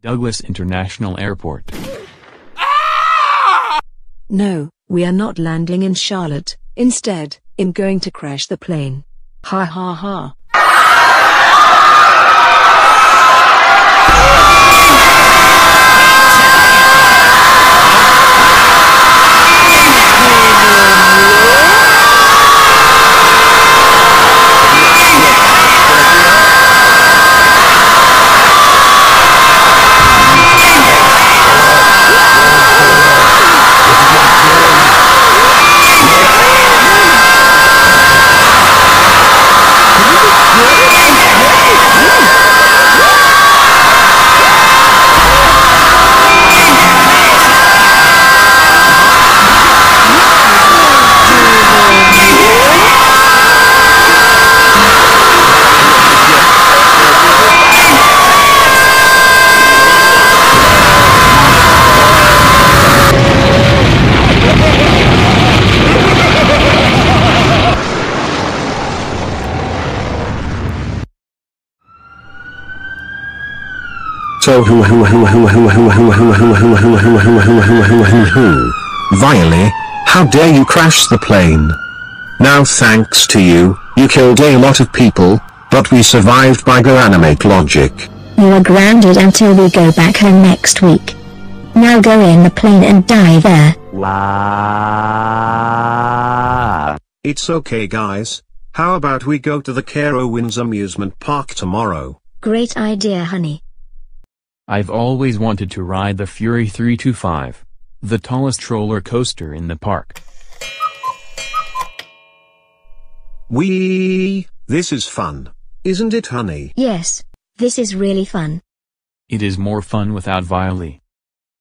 Douglas International Airport. No, we are not landing in Charlotte. Instead, I'm going to crash the plane. Ha ha ha. So who who who who who who who who who who who who who who who who who who Violy, how dare you crash the plane? Now thanks to you, you killed a lot of people, but we survived by GoAnimate logic. You are grounded until we go back home next week. Now go in the plane and die there. It's okay guys. How about we go to the Carowinds amusement park tomorrow? Great idea honey. I've always wanted to ride the Fury 325. The tallest roller coaster in the park. Wee, this is fun. Isn't it honey? Yes, this is really fun. It is more fun without Violy.